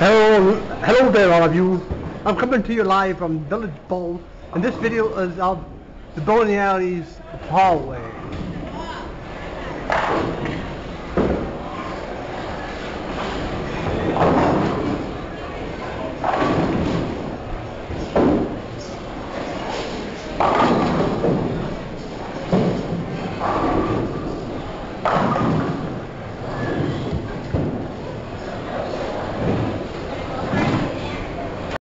Hello, hello there all of you. I'm coming to you live from Village Bowl, and this video is of the bowling alley's hallway.